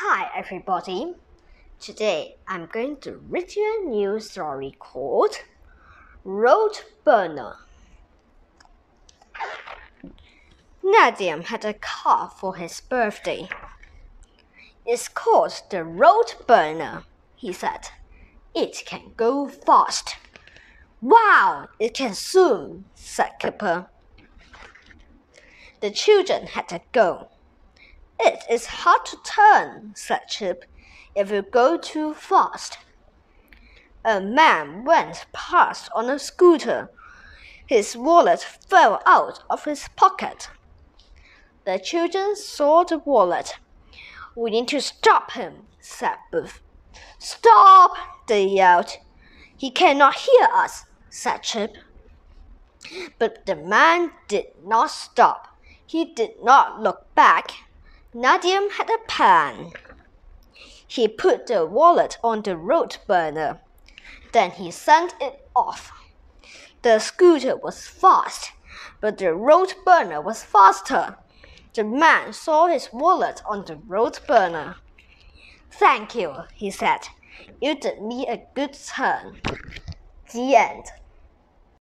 Hi, everybody. Today I'm going to read you a new story called Road Burner. Nadim had a car for his birthday. It's called the Road Burner, he said. It can go fast. Wow, it can zoom, said Kipper. The children had to go. It is hard to turn, said Chip, if you go too fast. A man went past on a scooter. His wallet fell out of his pocket. The children saw the wallet. We need to stop him, said Biff. Stop! they yelled. He cannot hear us, said Chip. But the man did not stop. He did not look back. Nadim had a plan. He put the wallet on the road burner. Then he sent it off. The scooter was fast, but the road burner was faster. The man saw his wallet on the road burner. Thank you, he said. You did me a good turn. The end.